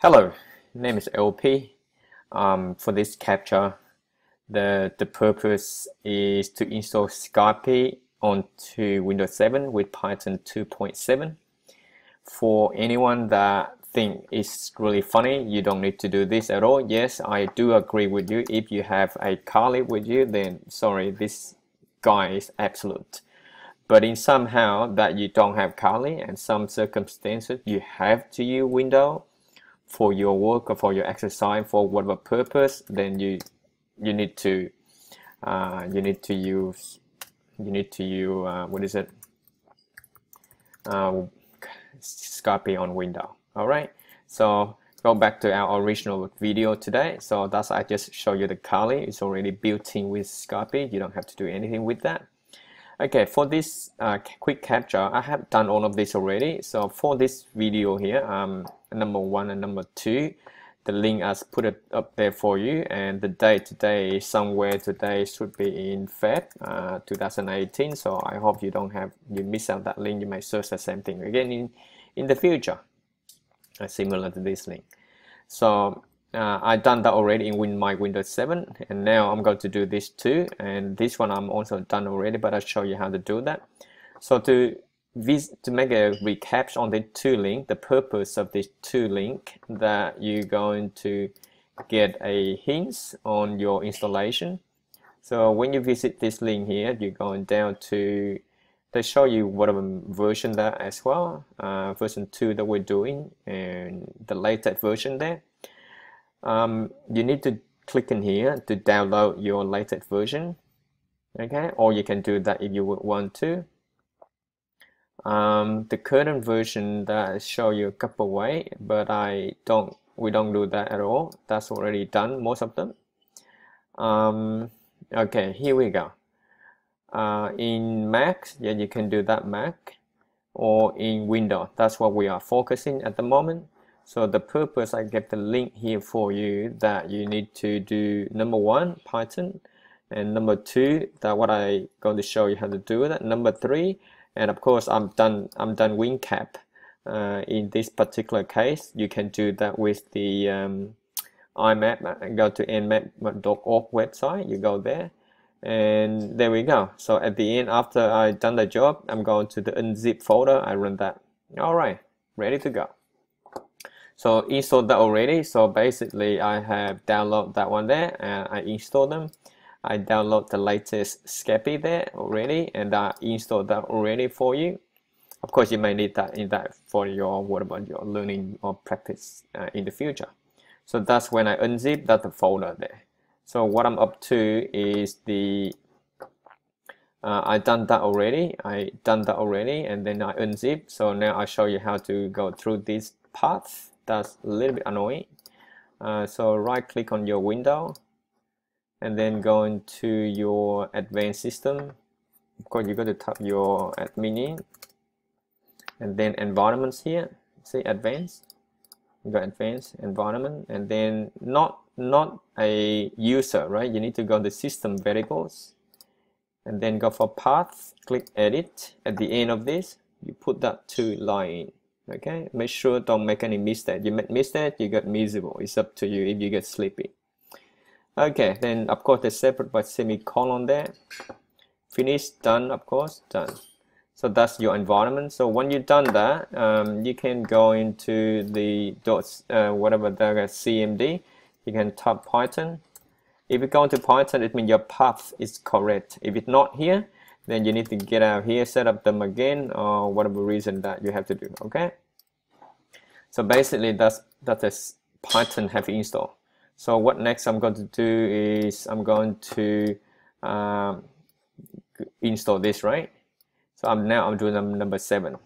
Hello, name is LP. Um, for this capture, the, the purpose is to install Scapy onto Windows 7 with Python 2.7. For anyone that think it's really funny, you don't need to do this at all. Yes, I do agree with you. If you have a Kali with you, then sorry, this guy is absolute. But in somehow that you don't have Kali and some circumstances you have to use Windows, for your work or for your exercise for whatever purpose then you you need to uh, you need to use you need to use uh, what is it? Uh, on window all right? So go back to our original video today. So that's I just show you the Kali. It's already built in with Scapy. You don't have to do anything with that Okay, for this uh, quick capture, I have done all of this already. So for this video here, um, number one and number two, the link as put it up there for you. And the date today, somewhere today should be in Feb uh, 2018. So I hope you don't have, you miss out that link. You may search the same thing again in, in the future, uh, similar to this link. So uh, I've done that already in my Windows 7 and now I'm going to do this too and this one I'm also done already but I'll show you how to do that. So to to make a recap on the two link the purpose of this two link that you're going to get a hint on your installation. So when you visit this link here you're going down to they show you whatever version that as well uh, version 2 that we're doing and the latest version there um, you need to click in here to download your latest version okay? Or you can do that if you would want to. Um, the current version that I show you a couple way but I don't we don't do that at all. That's already done most of them. Um, okay here we go. Uh, in Mac yeah you can do that Mac or in Windows. That's what we are focusing at the moment so the purpose, I get the link here for you that you need to do number one, Python, and number two, that what I going to show you how to do that. Number three, and of course I'm done. I'm done WinPcap. Uh, in this particular case, you can do that with the um, Nmap. Go to nmap.org website. You go there, and there we go. So at the end, after I done the job, I'm going to the unzip folder. I run that. All right, ready to go. So installed that already. So basically I have downloaded that one there and I installed them. I download the latest Scapy there already and I installed that already for you. Of course, you may need that in that for your what about your learning or practice uh, in the future. So that's when I unzip that the folder there. So what I'm up to is the uh, I done that already. I done that already, and then I unzip. So now I show you how to go through this path that's a little bit annoying. Uh, so right click on your window and then go into your advanced system. Of course you go to tap your admin in and then environments here. See advanced you go advanced environment and then not not a user right? You need to go to system variables and then go for path click edit. At the end of this you put that to line okay? Make sure don't make any mistake you make mistake you get miserable. It's up to you if you get sleepy. Okay then of course they separate by semicolon there. Finish done of course done. So that's your environment. So when you've done that um, you can go into the dots uh, whatever the cmd you can type python. If you go into python it means your path is correct. If it's not here then you need to get out here set up them again or whatever reason that you have to do okay? So basically that's that's a python have installed. So what next i'm going to do is i'm going to um, install this right? So i'm now i'm doing number seven.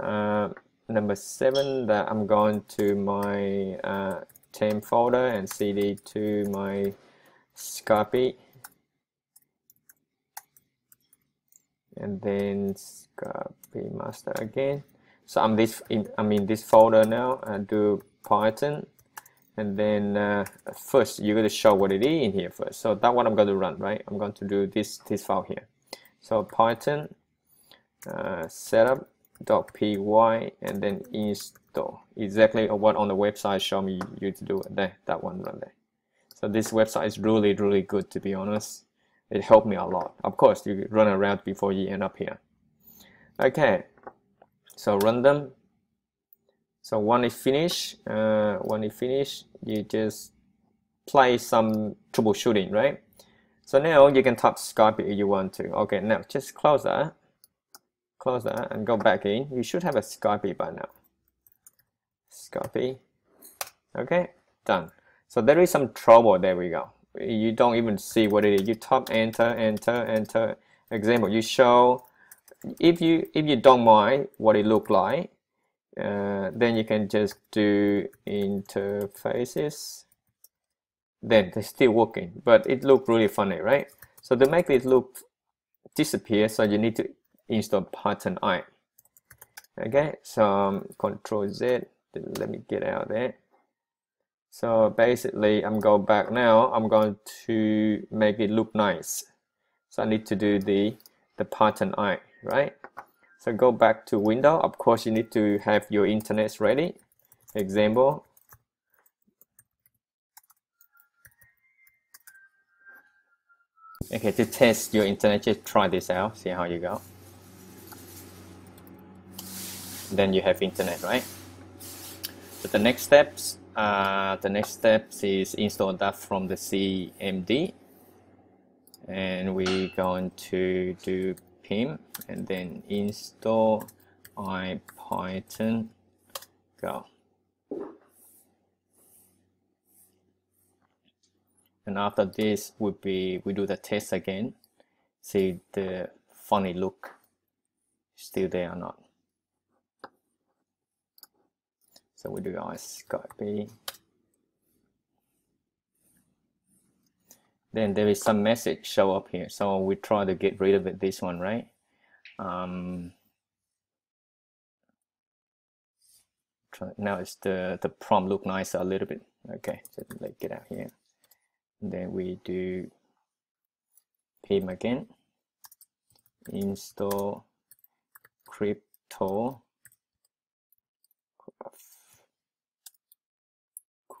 Uh, number seven that i'm going to my uh, temp folder and cd to my Scapy and then copy master again. So I'm this in I'm in this folder now. I do Python. And then uh, first you're to show what it is in here first. So that one I'm going to run right? I'm going to do this this file here. So Python uh, setup.py and then install install. Exactly what on the website show me you to do there that one right there. So this website is really really good to be honest it helped me a lot. Of course you run around before you end up here. Okay. So run them so when it finish uh, when it finish you just play some troubleshooting right? So now you can tap Scapy if you want to. Okay now just close that. Close that and go back in. You should have a Scapy by now. Scapy. Okay done. So there is some trouble. There we go you don't even see what it is. You type enter enter enter. Example you show if you if you don't mind what it look like uh, then you can just do interfaces. Then they're still working but it look really funny right? So to make it look disappear so you need to install Python i. Okay so um, control z let me get out there so basically I'm going back now I'm going to make it look nice. So I need to do the the pattern i right? So go back to window. Of course you need to have your internet ready. Example. Okay to test your internet just try this out see how you go. Then you have internet right? So the next steps uh, the next steps is install that from the CMD and we're going to do pip and then install ipython. Go. And after this would be we do the test again see the funny look still there or not so we do our copy then there is some message show up here. So we try to get rid of it this one right? Um, now it's the the prompt look nicer a little bit. Okay so let's get out here. And then we do pip again. Install crypto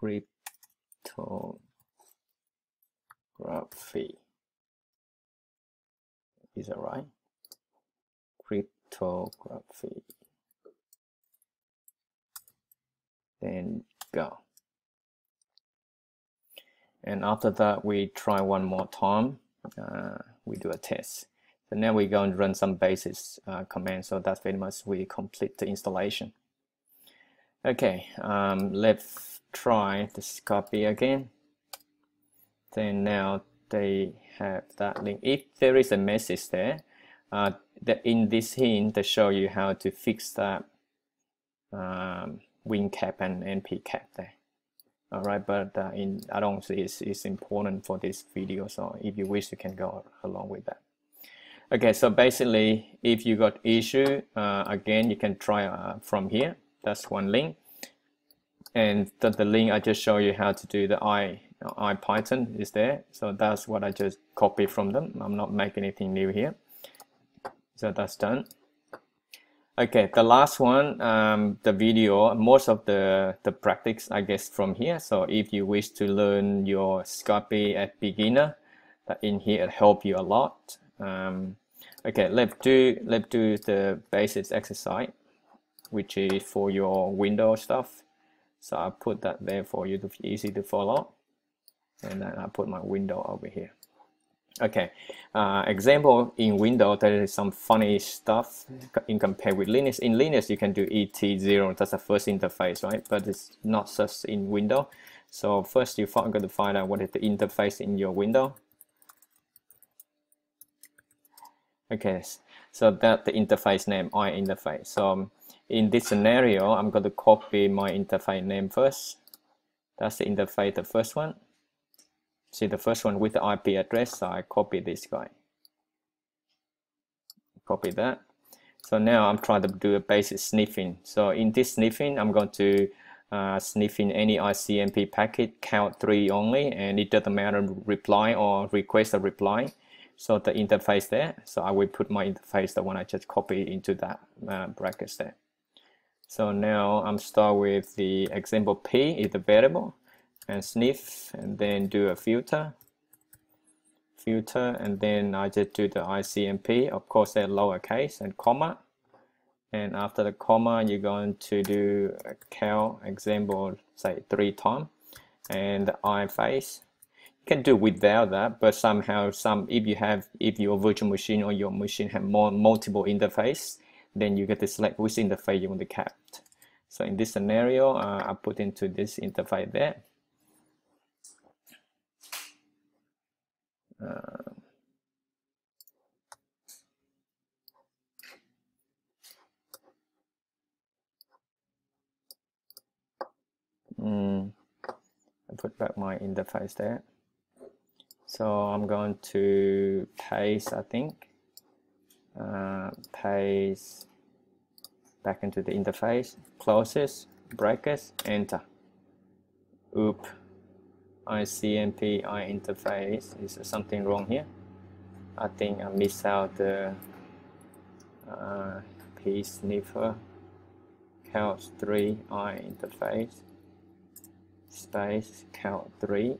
cryptography. Is that right? Cryptography. Then go. And after that, we try one more time. Uh, we do a test. So now we go and run some basis uh, commands. So that's very much we complete the installation. Okay, um, let's try this copy again then now they have that link. If there is a message there, uh, that in this hint they show you how to fix that um, WinPcap and Npcap there. All right, but uh, in I don't see it's, it's important for this video. So if you wish, you can go along with that. Okay, so basically, if you got issue, uh, again, you can try uh, from here. That's one link. And the, the link I just show you how to do the I IPython is there. So that's what I just copied from them. I'm not making anything new here. So that's done. Okay, the last one, um, the video, most of the, the practice I guess from here. So if you wish to learn your Scapy at beginner, that in here it help you a lot. Um, okay, let's do let's do the basics exercise, which is for your Windows stuff. So I put that there for you to be easy to follow and then I put my window over here. Okay, uh, example in Windows, there is some funny stuff in compare with Linux. In Linux, you can do ET0, that's the first interface, right? But it's not such in Windows. So first you got to find out what is the interface in your window. Okay, so that the interface name, I interface. So um, in this scenario, I'm going to copy my interface name first. That's the interface, the first one. See the first one with the IP address so I copy this guy. Copy that. So now I'm trying to do a basic sniffing. So in this sniffing I'm going to uh, sniff in any ICMP packet count three only and it doesn't matter reply or request a reply. So the interface there so I will put my interface the one I just copied into that uh, there So now I'm start with the example P is the variable and sniff and then do a filter. Filter and then I just do the ICMP of course they're lowercase and comma. And after the comma you're going to do a cal example say three times and the I face. You can do without that but somehow some if you have if your virtual machine or your machine have more multiple interface then you get to select which interface you want to cap so in this scenario uh, I put into this interface there. Uh, mm, I put back my interface there. So I'm going to paste I think uh, paste back into the interface closes brackets enter. Oop. ICMP I interface. Is something wrong here? I think I missed out the uh, P sniffer. Count 3 I interface. Space count 3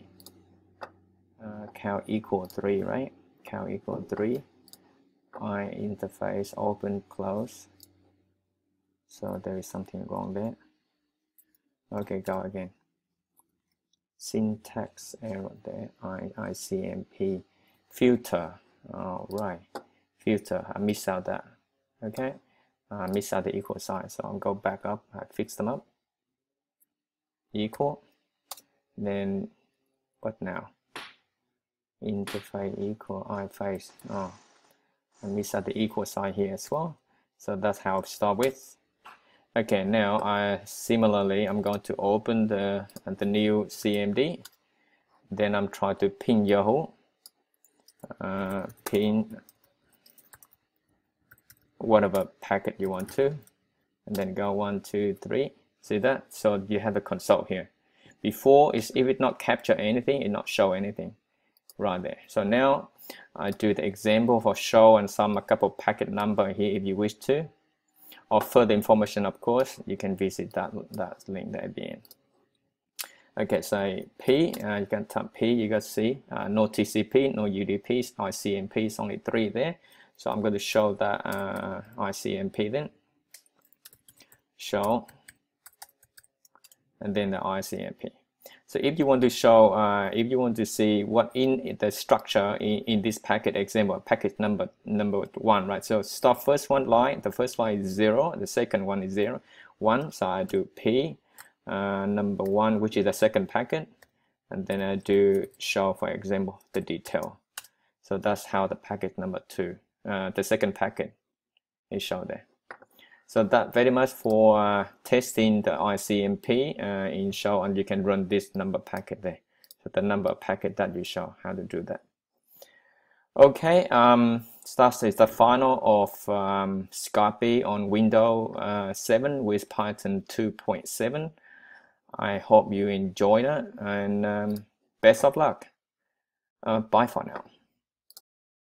uh, count equal 3 right? Count equal 3 I interface open close. So there is something wrong there. Okay go again. Syntax error there. I, ICMP filter. All right. Filter. I miss out that. Okay. I miss out the equal sign. So I'll go back up. I fix them up. Equal. Then what now? Interface equal. I face. Oh I miss out the equal sign here as well. So that's how I start with. Okay now I similarly I'm going to open the the new CMD then I'm trying to pin Yahoo. Uh, whatever packet you want to. And then go one two three. See that? So you have the console here. Before is if it not capture anything it not show anything right there so now I do the example for show and some a couple packet number here if you wish to or further information, of course, you can visit that, that link there at the end. Okay, so P, uh, you can type P, you can see uh, no TCP, no UDP, ICMP is only three there. So I'm going to show that uh, ICMP then. Show, and then the ICMP. So if you want to show, uh, if you want to see what in the structure in, in this packet example, packet number number one, right? So start first one line, the first line is zero, the second one is zero, one. So I do P uh, number one, which is the second packet, and then I do show, for example, the detail. So that's how the packet number two, uh, the second packet is shown there. So that very much for uh, testing the ICMP uh, in show and you can run this number packet there. So the number packet that you show how to do that. Okay, um, so that is the final of um, on Windows uh, 7 with Python 2.7. I hope you enjoyed it and um, best of luck. Uh, bye for now.